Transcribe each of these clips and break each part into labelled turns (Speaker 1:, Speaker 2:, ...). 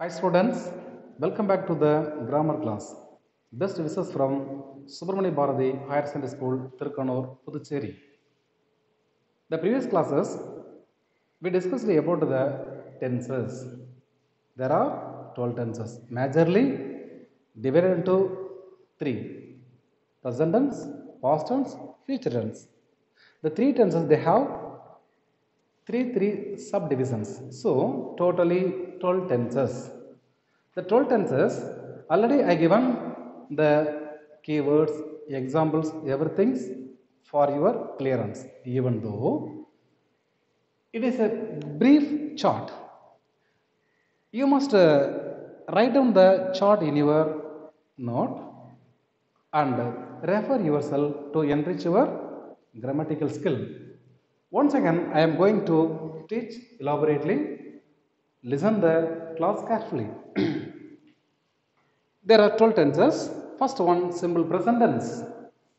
Speaker 1: Hi students, welcome back to the grammar class. Best wishes from Subramani Bharati Higher Secondary School, Tirkanur, Puducherry. The previous classes, we discussed about the tenses. There are 12 tenses, majorly divided into three. Present tense, past tense, future tense. The three tenses, they have three three subdivisions so totally 12 tenses. The 12 tenses already i given the keywords examples everything for your clearance. Even though it is a brief chart. You must uh, write down the chart in your note and refer yourself to enrich your grammatical skill. Once again, I am going to teach elaborately. Listen the class carefully. there are 12 tenses. First one, simple present tense.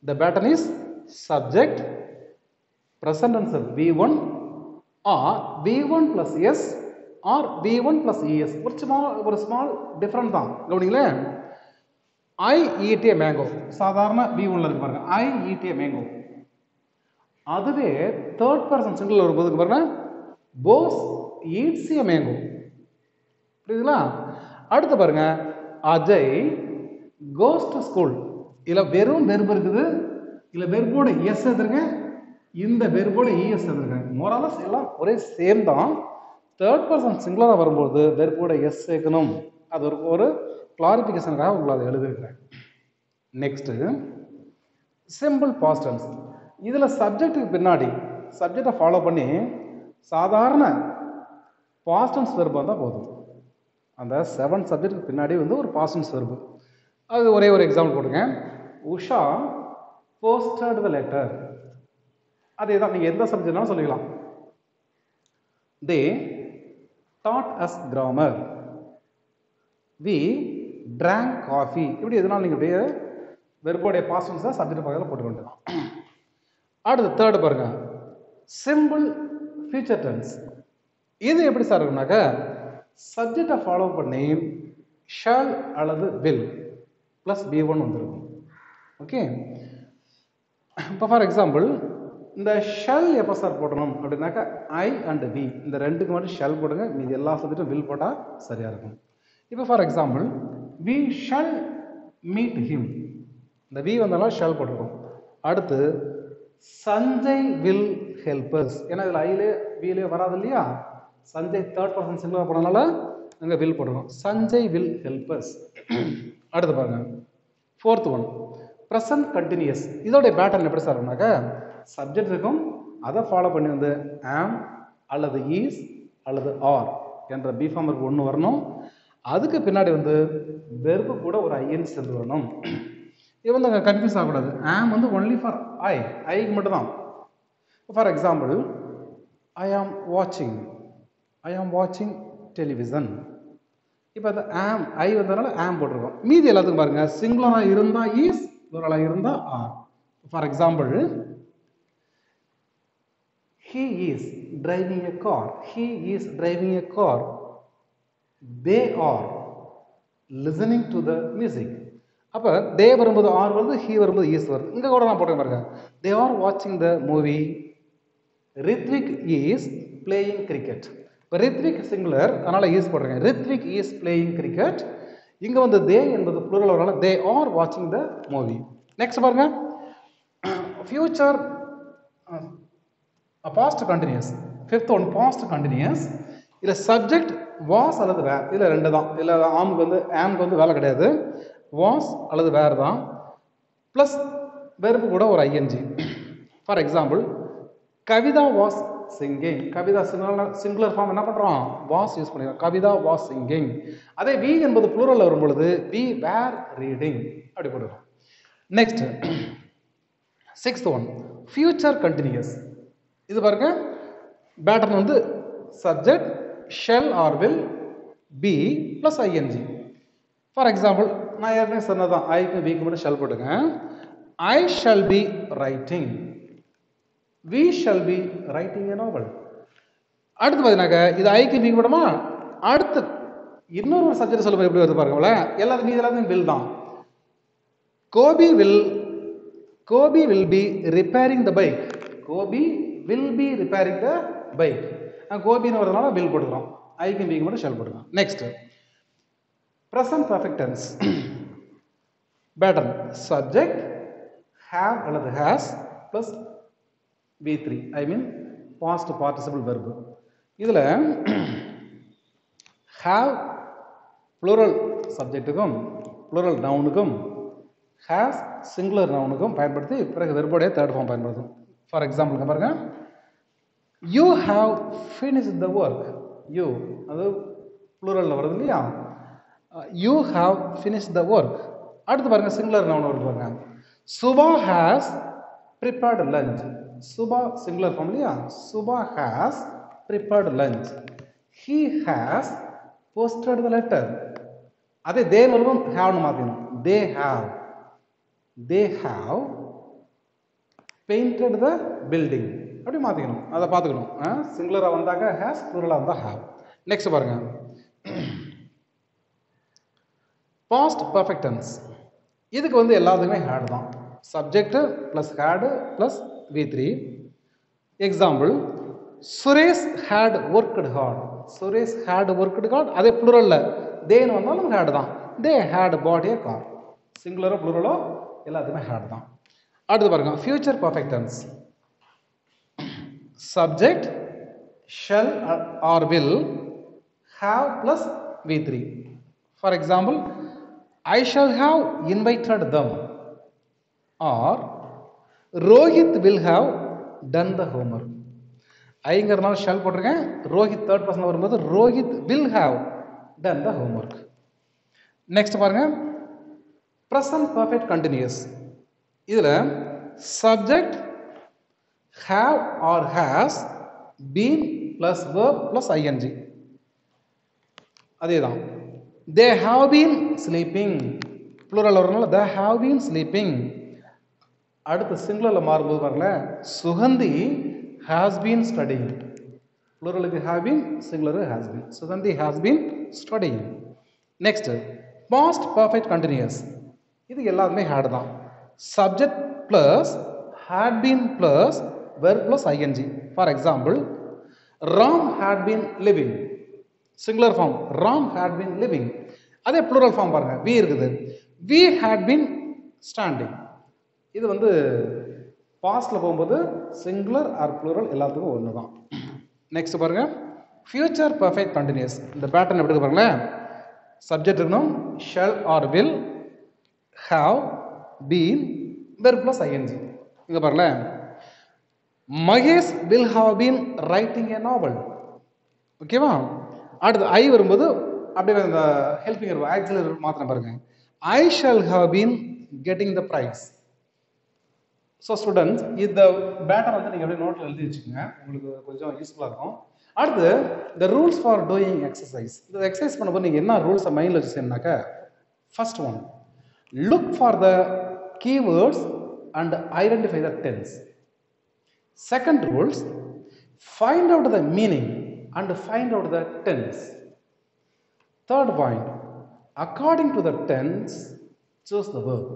Speaker 1: The pattern is subject, present tense of V1 or V1 plus S or V1 plus ES. ஒரு small ஒரு small different தான் கவனிங்களேன் I eat a mango சாதாரண we ஒன்ல இருக்கு பாருங்க I eat a mango அதுவே third person single வரும்போது பாருங்க போஸ் ஈட்ஸ் ஏ மேங்கோ புரியுதுங்களா? அடுத்து பாருங்க அஜய் கோஸ் டு ஸ்கூல் இதில் வெறும் வெறுப்பு இருக்குது. இதில் வெறுப்போட எஸ் எதிர்ங்க. இந்த வெறுப்போட இஎஸ் எதிர்ங்க. மோரலஸ் எல்லாம் ஒரே சேம் தான். தேர்ட் பர்சன் சிங்குலராக வரும்போது வெறுப்போட எஸ் சேர்க்கணும். அது ஒரு ஒரு கிளாரிஃபிகேஷனுக்காக உங்களை அதை எழுதியிருக்கிறேன். நெக்ஸ்ட்டு சிம்பிள் பாஸ்டன்ஸ் இதில் சப்ஜெக்ட்டுக்கு பின்னாடி சப்ஜெக்டை ஃபாலோ பண்ணி சாதாரண பாஸ்டன்ஸ் வெறுப்பாக தான் போதும். அந்த செவன் சப்ஜெக்ட்டுக்கு பின்னாடி வந்து ஒரு பாசன்ஸ் வருது அது ஒரே ஒரு எக்ஸாம்பிள் போட்டுங்க உஷா போஸ்டட் த லெட்டர் அதே தான் நீங்கள் எந்த சப்ஜெக்ட்னாலும் சொல்லிக்கலாம். They dot as grammar we drank coffee இப்படி எதனால நீங்கள் அப்படியே வெறுப்போடைய பாஸ்டன்ஸை சப்ஜெக்ட் பக்கத்தில் போட்டுக்க வேண்டியதான் அடுத்து தேர்டு பாருங்கள் சிம்பிள் ஃபியூச்சர் டென்ஸ் இது எப்படி சார் இருக்குனாக்க சப்ஜெக்டை ஃபாலோ பண்ணி ஷால் அல்லது வில் ப்ளஸ் பி ஒன் வந்துருக்கும். ஓகே இப்போ ஃபார் எக்ஸாம்பிள் இந்த ஷெல் எப்போ சார் போடணும் அப்படின்னாக்கா ஐ அண்ட் வி இந்த ரெண்டுக்கு மட்டும் ஷெல் போடுங்க மீதி எல்லா சப்ஜெக்டும் வில் போட்டால் சரியாக இருக்கும். இப்போ for example we shall meet him இந்த வி வந்தாலும் ஷெல் போட்டிருக்கோம். அடுத்து சஞ்சய் வில் ஹெல்பர்ஸ் ஏன்னா இதில் ஐலே வீலே வராது இல்லையா? சஞ்சய் தேர்ட் பர்சன் சிங்கிளாக போனதுனால அங்கே வில் போட்டுருக்கோம் சஞ்சய் வில் ஹெல்பர்ஸ் அடுத்து பாருங்க. ஃபோர்த் ஒன் ப்ரெசன்ட் கண்டினியூஸ் இதோடைய பேட்டர்ன் எப்படி சார் இருக்குனாக்கா சப்ஜெக்ட் இருக்கும் அதை ஃபாலோ பண்ணி வந்து ஆம் அல்லது ஈஸ் அல்லது ஆர் என்ற பிஃபார்மருக்கு ஒன்று வரணும். அதுக்கு பின்னாடி வந்து வெறுப்பு கூட ஒரு ஐஎன் சேர்ந்து வரணும் இது வந்து அங்கே கன்ஃபியூஸ் ஆகக்கூடாது. ஆம் வந்து ஒன்லி ஃபார் ஐ ஐக்கு மட்டும்தான். ஃபார் எக்ஸாம்பிள் ஐ ஆம் வாட்சிங் ஐ ஆம் வாட்சிங் டெலிவிஷன் இப்போ அந்த ஆம் ஐ வந்ததுனால ஆம் போட்டிருக்கோம். மீதி எல்லாத்துக்கும் பாருங்க சிங்குலராக இருந்தால் ஈஸ் ப்ளூரலாக இருந்தால் are for example he is driving a car he is driving a car they are listening to the music அப்போ தே வரும்போது ஆர் வருது ஹீ வரும்போது ஈஸ் வருது. இங்கே கூட நான் போட்டேன் பாருங்க. தே ஆர் வாட்சிங் the movie Rithvik is playing cricket இப்போ ரித்விக் சிங்குலர் அதனால் ஈஸ் பண்ணுறேன் ரித்விக் இஸ் பிளேயிங் கிரிக்கெட் இங்கே வந்து தே என்பது ப்ளூரல் வரனால தே ஆர் வாட்சிங் த மூவி நெக்ஸ்ட் பாருங்க. Future past continuous fifth one past continuous இதில் சப்ஜெக்ட் வாஸ் அல்லது வேர் இதில் ரெண்டு தான். இல்லை ஆமுக்கு வந்து ஆம்க்கு வந்து வேலை கிடையாது. வாஸ் அல்லது வேர் தான். ப்ளஸ் வெறுப்பு கூட ஒரு ING for example Kavitha was singing Kavitha singular singular form என்ன பண்ணுறோம் வாஸ் யூஸ் பண்ணிக்கிறோம் கவிதா வாஸ் சிங்கிங் அதே வி என்பது புளூரலில் வரும் பொழுது வி வேர் ரீடிங் அப்படி போடுறோம் next sixth one future continuous இது பாருங்க. பேட்டர்ன் வந்து subject shall or will be plus ING for example நான் ஏற்கனவே சொன்னதான் ஐக்கு பிக்கு மட்டும் ஷெல் போட்டுங்க I shall be writing we shall be writing a novel அடுத்து பார்த்தீங்கன்னாக்க இது ஐக்கு பிக்கு போடுமா? அடுத்து இன்னொரு ஒரு சப்ஜெக்ட் சொல்லும்போது எப்படி வருது பாருங்களேன். எல்லாத்துக்கும் இது எல்லாத்தையும் வில் தான். Gopi will Gopi will be repairing the bike Gopi will be repairing the bike கோபின்னு வரதுனால வில் போட்டுக்கிறோம் ஐக்கு பிக்கு மட்டும் ஷெல் போட்டுக்கிறோம் next present perfect tense pattern subject have அல்லது has plus B three I mean past participle verb இதில் have plural சப்ஜெக்ட்டுக்கும் plural நவுனுக்கும் ஹேஸ் சிங்குலர் நவுனுக்கும் பயன்படுத்தி பிறகு வெர்போடைய தேர்ட் ஃபார்ம் பயன்படுத்தும் ஃபார் எக்ஸாம்பிளுக்கு பாருங்க. You have finish the work you அது ப்ளூரலில் வருது இல்லையா? You have finish the work அடுத்து பாருங்க சிங்குலர் நவுன் வருது பாருங்க. Subha has prepared lunch Subha singular form இல்லையா? Subha has prepared lunch he has posted the letter அதே தே வருவோம் ஹேவ்னு மாற்றணும் they have they have painted the building அப்படி மாற்றிக்கணும் அதை பார்த்துக்கணும். சிங்குலராக வந்தாக்க ஹேஸ் ப்ளூரலாக வந்தால் ஹாவ் நெக்ஸ்ட் பாருங்க. பாஸ்ட் பர்ஃபெக்டன்ஸ் இதுக்கு வந்து எல்லாத்துக்குமே ஹேடு தான். Subject plus had plus V three example Suresh had worked hard Suresh had worked hard அதே ப்ளூரலில் தேன்னு வந்தாலும் ஹேட் தான். They had pot A car சிங்குலரோ ப்ளூரலோ எல்லாத்துக்குமே ஹேட் தான். அடுத்து பாருங்க future perfect tense subject shall or will have plus V three for example I shall have invited them or Rohit will have done the homework ஐங்கிறதுனால shall போட்டிருக்கேன். Rohit third person வரும்போது Rohit will have done the homework next பாருங்க. Present perfect continuous இதில் subject have or has been plus verb plus ING அதே தான் they have been sleeping plural வரனால த have been sleeping அடுத்து சிங்குலரில் மாறும்போது பாருங்களேன். சுகந்தி ஹாஸ் பீன் ஸ்டடிங் ப்ளூரலுக்கு ஹேபின் been singular has been Suganthi has been studying next past perfect continuous இது எல்லாருமே had தான். Subject plus had been plus verb plus ING for example Ram had been living singular form Ram had been living அதே plural form பாருங்கள் we இருக்குது. We had been standing இது வந்து பாஸ்டில் போகும்போது singular R plural எல்லாத்துக்கும் ஒன்று தான் நெக்ஸ்ட் பாருங்கள் ஃபியூச்சர் பர்ஃபெக்ட் கண்டினியூஸ் இந்த பேட்டர்ன் எப்படி பாருங்களேன். சப்ஜெக்ட் இருக்கணும். Shall or will have been verb plus ING இங்கே பாருங்களேன். Mahesh will have been writing a novel ஓகேவா அடுத்து ஐ வரும்போது அப்படியே இந்த ஹெல்பிங் ஆக்சிலர் மாத்திரம் பாருங்க. I shall have been getting the prize so students இந்த பேட்டர் வந்து நீங்கள் அப்படியே நோட்டில் எழுதி வச்சுக்கோங்க. உங்களுக்கு கொஞ்சம் யூஸ்ஃபுல்லாக இருக்கும். அடுத்து இந்த ரூல்ஸ் ஃபார் டூயிங் எக்ஸசைஸ் இந்த எக்ஸசைஸ் பண்ணும்போது நீங்கள் என்ன ரூல்ஸை மைண்டில் வச்சுருந்தாக்க first one look for the keywords and identify the tense second rules find out the meaning and find out the tense third point according to the tense choose the word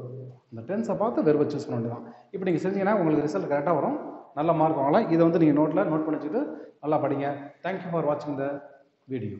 Speaker 1: இந்த டென்ஸை பார்த்து வெறுவை choose பண்ண வேண்டியதான் இப்போ நீங்கள் செஞ்சீங்கன்னா உங்களுக்கு result கரெக்டாக வரும். நல்ல மார்க் வாங்கலாம். இதை வந்து நீங்கள் நோட்டில் நோட் பண்ணி வச்சுட்டு நல்லா படிங்க. தேங்க்யூ ஃபார் வாட்சிங் த வீடியோ